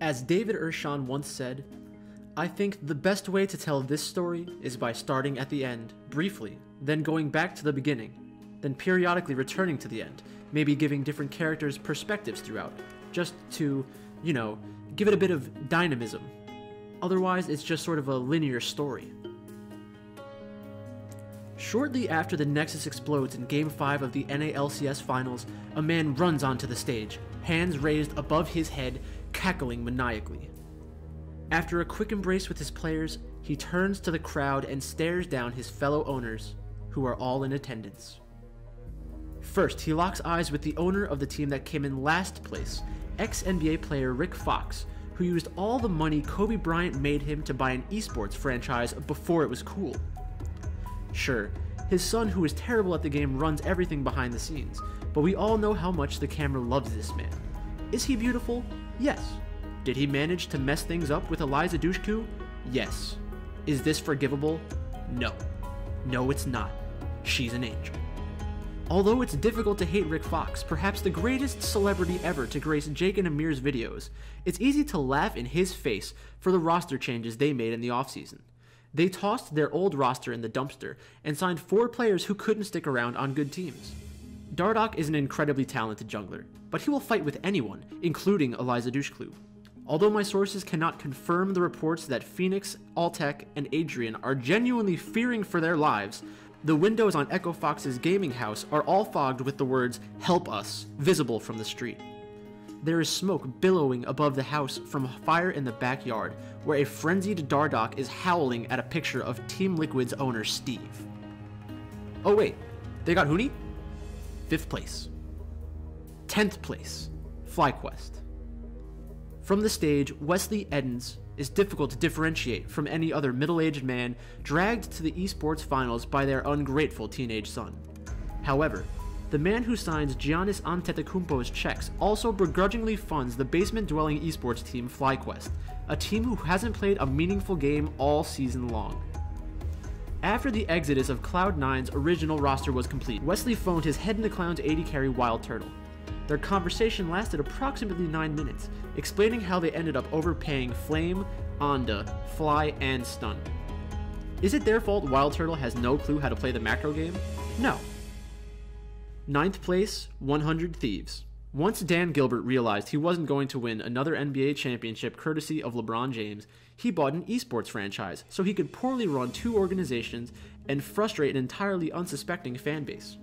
As David Ershon once said, I think the best way to tell this story is by starting at the end, briefly, then going back to the beginning, then periodically returning to the end, maybe giving different characters perspectives throughout, just to, you know, give it a bit of dynamism. Otherwise, it's just sort of a linear story. Shortly after the Nexus explodes in Game 5 of the NALCS Finals, a man runs onto the stage, hands raised above his head, cackling maniacally. After a quick embrace with his players, he turns to the crowd and stares down his fellow owners, who are all in attendance. First, he locks eyes with the owner of the team that came in last place, ex NBA player Rick Fox, who used all the money Kobe Bryant made him to buy an esports franchise before it was cool. Sure, his son, who is terrible at the game, runs everything behind the scenes, but we all know how much the camera loves this man. Is he beautiful? Yes. Did he manage to mess things up with Eliza Dushku? Yes. Is this forgivable? No. No, it's not. She's an angel. Although it's difficult to hate Rick Fox, perhaps the greatest celebrity ever to grace Jake and Amir's videos, it's easy to laugh in his face for the roster changes they made in the offseason. They tossed their old roster in the dumpster and signed four players who couldn't stick around on good teams. Dardoch is an incredibly talented jungler, but he will fight with anyone, including Eliza Dushku. Although my sources cannot confirm the reports that Fenix, Altec, and Adrian are genuinely fearing for their lives, the windows on Echo Fox's gaming house are all fogged with the words, Help Us, visible from the street. There is smoke billowing above the house from a fire in the backyard, where a frenzied Dardoch is howling at a picture of Team Liquid's owner, Steve. Oh, wait, they got Huni? Fifth place. Tenth place, FlyQuest. From the stage, Wesley Edens is difficult to differentiate from any other middle aged man dragged to the esports finals by their ungrateful teenage son. However, the man who signs Giannis Antetokounmpo's checks also begrudgingly funds the basement dwelling esports team FlyQuest, a team who hasn't played a meaningful game all season long. After the exodus of Cloud9's original roster was complete, Wesley phoned his head in the clown's 80 carry Wild Turtle. Their conversation lasted approximately 9 minutes, explaining how they ended up overpaying Flame, Onda, Fly, and Stun. Is it their fault Wild Turtle has no clue how to play the macro game? No. Ninth place, 100 Thieves. Once Dan Gilbert realized he wasn't going to win another NBA championship courtesy of LeBron James, he bought an esports franchise so he could poorly run two organizations and frustrate an entirely unsuspecting fanbase.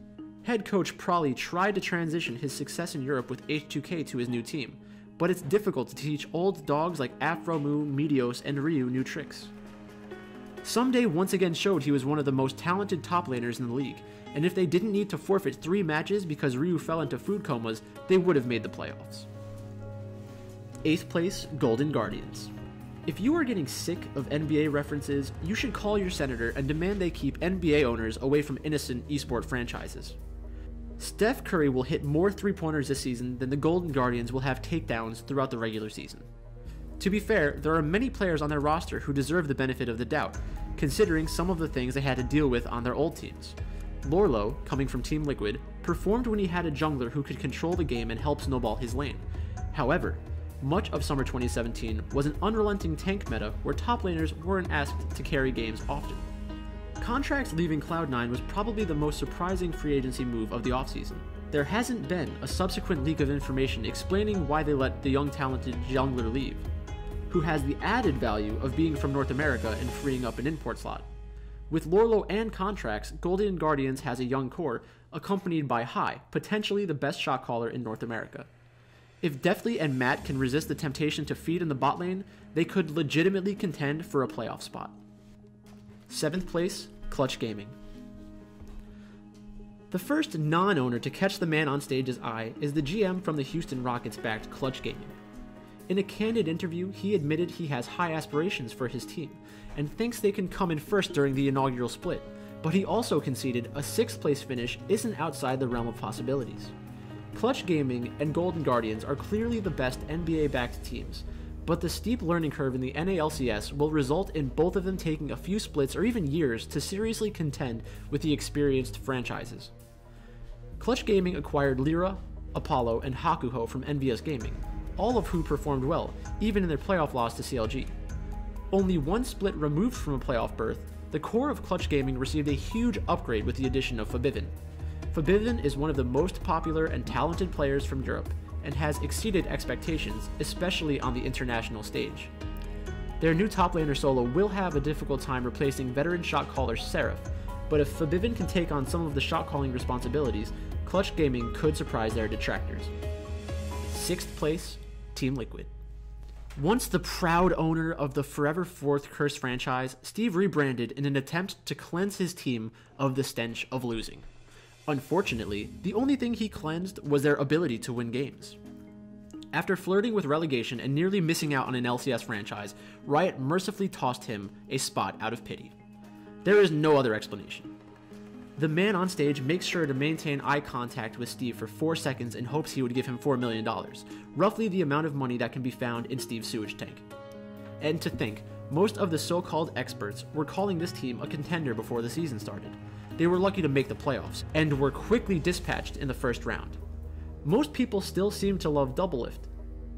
Head coach Prolly tried to transition his success in Europe with H2K to his new team, but it's difficult to teach old dogs like Aphromoo, Meteos, and Ryu new tricks. Ssumday once again showed he was one of the most talented top laners in the league, and if they didn't need to forfeit three matches because Ryu fell into food comas, they would have made the playoffs. 8th place, Golden Guardians. If you are getting sick of NBA references, you should call your senator and demand they keep NBA owners away from innocent esport franchises. Steph Curry will hit more three pointers this season than the Golden Guardians will have takedowns throughout the regular season. To be fair, there are many players on their roster who deserve the benefit of the doubt, considering some of the things they had to deal with on their old teams. Lourlo, coming from Team Liquid, performed when he had a jungler who could control the game and help snowball his lane. However, much of summer 2017 was an unrelenting tank meta where top laners weren't asked to carry games often. Contractz leaving Cloud9 was probably the most surprising free agency move of the offseason. There hasn't been a subsequent leak of information explaining why they let the young talented jungler leave, who has the added value of being from North America and freeing up an import slot. With Lourlo and Contractz, Golden Guardians has a young core, accompanied by Hai, potentially the best shot caller in North America. If Deftly and Matt can resist the temptation to feed in the bot lane, they could legitimately contend for a playoff spot. 7th place, Clutch Gaming. The first non owner to catch the man on stage's eye is the GM from the Houston Rockets backed Clutch Gaming. In a candid interview, he admitted he has high aspirations for his team and thinks they can come in first during the inaugural split, but he also conceded a sixth place finish isn't outside the realm of possibilities. Clutch Gaming and Golden Guardians are clearly the best NBA backed teams, but the steep learning curve in the NALCS will result in both of them taking a few splits or even years to seriously contend with the experienced franchises. Clutch Gaming acquired Lyra, Apollo, and Hakuho from NVS Gaming, all of who performed well, even in their playoff loss to CLG. Only one split removed from a playoff berth, the core of Clutch Gaming received a huge upgrade with the addition of Febiven. Febiven is one of the most popular and talented players from Europe, and has exceeded expectations, especially on the international stage. Their new top laner solo will have a difficult time replacing veteran shot caller Seraph, but if Febiven can take on some of the shot calling responsibilities, Clutch Gaming could surprise their detractors. Sixth place, Team Liquid. Once the proud owner of the Forever Fourth Curse franchise, Steve rebranded in an attempt to cleanse his team of the stench of losing. Unfortunately, the only thing he cleansed was their ability to win games. After flirting with relegation and nearly missing out on an LCS franchise, Riot mercifully tossed him a spot out of pity. There is no other explanation. The man on stage makes sure to maintain eye contact with Steve for 4 seconds in hopes he would give him $4 million, roughly the amount of money that can be found in Steve's sewage tank. And to think, most of the so called experts were calling this team a contender before the season started. They were lucky to make the playoffs, and were quickly dispatched in the first round. Most people still seem to love Doublelift,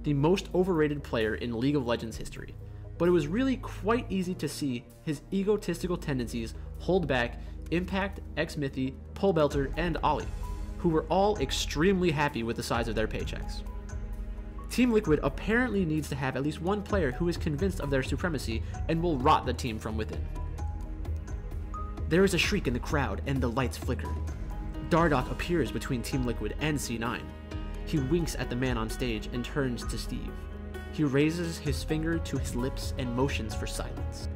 the most overrated player in League of Legends history, but it was really quite easy to see his egotistical tendencies hold back Impact, Xmithie, Belter, and Ollie, who were all extremely happy with the size of their paychecks. Team Liquid apparently needs to have at least one player who is convinced of their supremacy and will rot the team from within. There is a shriek in the crowd and the lights flicker. Dardoch appears between Team Liquid and C9. He winks at the man on stage and turns to Steve. He raises his finger to his lips and motions for silence.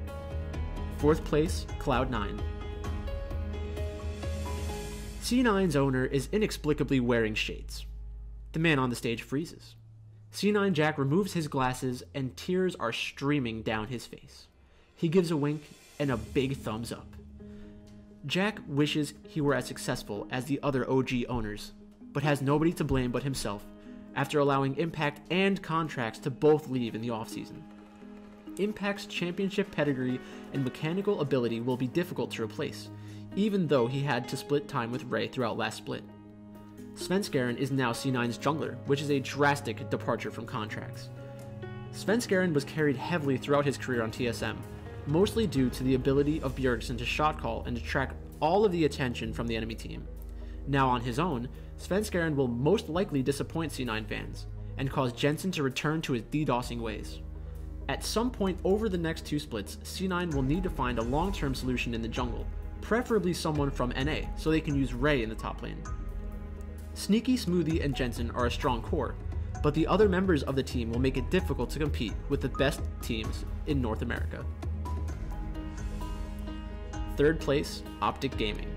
Fourth place, Cloud9. C9's owner is inexplicably wearing shades. The man on the stage freezes. C9 Jack removes his glasses and tears are streaming down his face. He gives a wink and a big thumbs up. Jack wishes he were as successful as the other OG owners, but has nobody to blame but himself after allowing Impact and Contractz to both leave in the offseason. Impact's championship pedigree and mechanical ability will be difficult to replace, even though he had to split time with Ray throughout last split. Svenskeren is now C9's jungler, which is a drastic departure from Contractz. Svenskeren was carried heavily throughout his career on TSM, mostly due to the ability of Bjergsen to shot call and attract all of the attention from the enemy team. Now on his own, Svenskeren will most likely disappoint C9 fans, and cause Jensen to return to his DDoSing ways. At some point over the next two splits, C9 will need to find a long term solution in the jungle, preferably someone from NA, so they can use Ray in the top lane. Sneaky, Smoothie, and Jensen are a strong core, but the other members of the team will make it difficult to compete with the best teams in North America. Third place, Optic Gaming.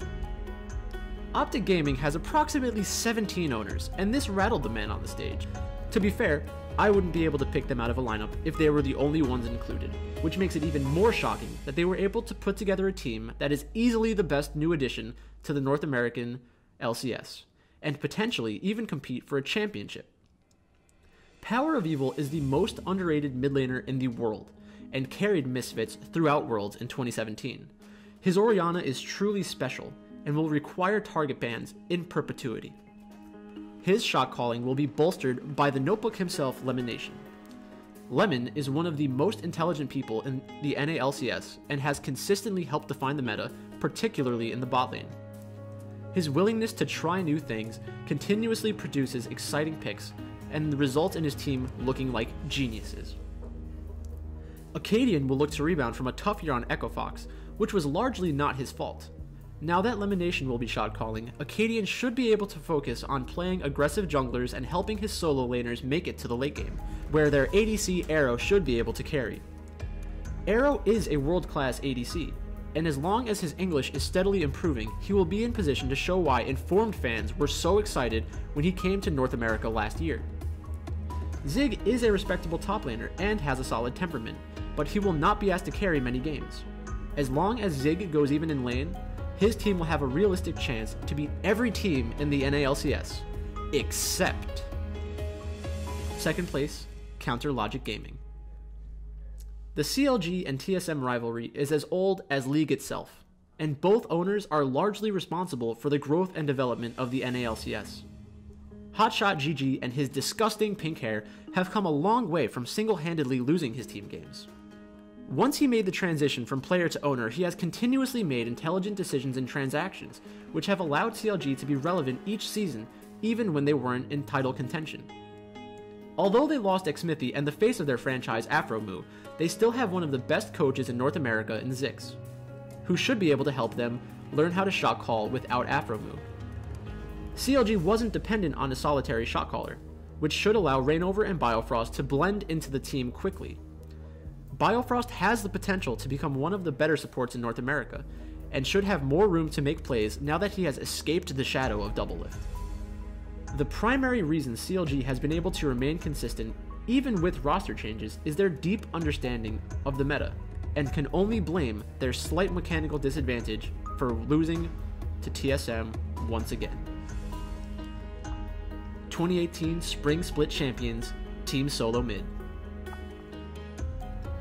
Optic Gaming has approximately 17 owners, and this rattled the man on the stage. To be fair, I wouldn't be able to pick them out of a lineup if they were the only ones included, which makes it even more shocking that they were able to put together a team that is easily the best new addition to the North American LCS, and potentially even compete for a championship. Power of Evil is the most underrated mid laner in the world, and carried Misfits throughout Worlds in 2017. His Orianna is truly special, and will require target bans in perpetuity. His shot calling will be bolstered by the notebook himself, LemonNation. Lemon is one of the most intelligent people in the NALCS and has consistently helped define the meta, particularly in the bot lane. His willingness to try new things continuously produces exciting picks and results in his team looking like geniuses. Akaadian will look to rebound from a tough year on Echo Fox, which was largely not his fault. Now that LemonNation will be shot calling, Akaadian should be able to focus on playing aggressive junglers and helping his solo laners make it to the late game, where their ADC Arrow should be able to carry. Arrow is a world class ADC, and as long as his English is steadily improving, he will be in position to show why informed fans were so excited when he came to North America last year. Zig is a respectable top laner and has a solid temperament, but he will not be asked to carry many games. As long as Zig goes even in lane, his team will have a realistic chance to beat every team in the NALCS, except second place, Counter Logic Gaming. The CLG and TSM rivalry is as old as League itself, and both owners are largely responsible for the growth and development of the NALCS. Hotshot GG and his disgusting pink hair have come a long way from single handedly losing his team games. Once he made the transition from player to owner, he has continuously made intelligent decisions and transactions, which have allowed CLG to be relevant each season, even when they weren't in title contention. Although they lost Xmithie and the face of their franchise, Aphromoo, they still have one of the best coaches in North America in Zikz, who should be able to help them learn how to shot call without Aphromoo. CLG wasn't dependent on a solitary shot caller, which should allow Reignover and Biofrost to blend into the team quickly Biofrost has the potential to become one of the better supports in North America, and should have more room to make plays now that he has escaped the shadow of Doublelift. The primary reason CLG has been able to remain consistent, even with roster changes, is their deep understanding of the meta, and can only blame their slight mechanical disadvantage for losing to TSM once again. 2018 Spring Split Champions, Team Solo Mid.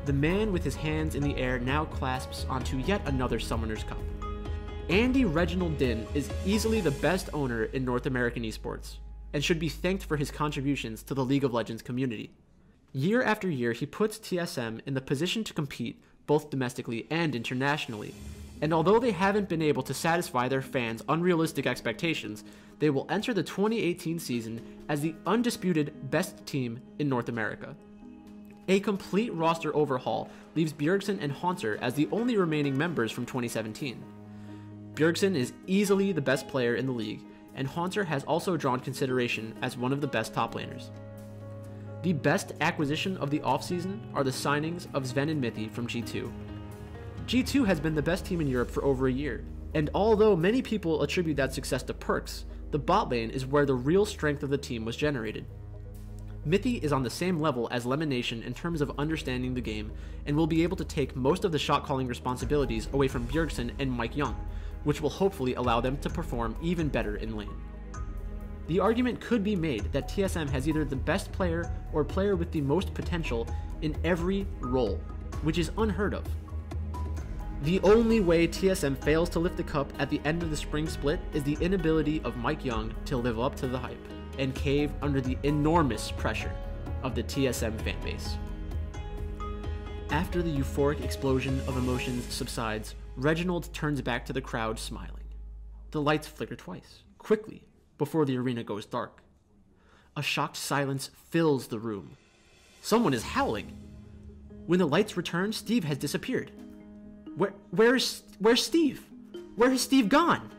The man with his hands in the air now clasps onto yet another Summoner's Cup. Andy Reginald Dinh is easily the best owner in North American esports, and should be thanked for his contributions to the League of Legends community. Year after year, he puts TSM in the position to compete both domestically and internationally, and although they haven't been able to satisfy their fans' unrealistic expectations, they will enter the 2018 season as the undisputed best team in North America. A complete roster overhaul leaves Bjergsen and Hauntzer as the only remaining members from 2017. Bjergsen is easily the best player in the league, and Hauntzer has also drawn consideration as one of the best top laners. The best acquisition of the offseason are the signings of Zven and Mithy from G2. G2 has been the best team in Europe for over a year, and although many people attribute that success to Perkz, the bot lane is where the real strength of the team was generated. Mithy is on the same level as LemonNation in terms of understanding the game, and will be able to take most of the shot calling responsibilities away from Bjergsen and Mike Yeung, which will hopefully allow them to perform even better in lane. The argument could be made that TSM has either the best player or player with the most potential in every role, which is unheard of. The only way TSM fails to lift the cup at the end of the spring split is the inability of Mike Yeung to live up to the hype and cave under the enormous pressure of the TSM fanbase. After the euphoric explosion of emotions subsides, Reginald turns back to the crowd smiling. The lights flicker twice, quickly, before the arena goes dark. A shocked silence fills the room. Someone is howling. When the lights return, Steve has disappeared. Where, where's, where's Steve? Where has Steve gone?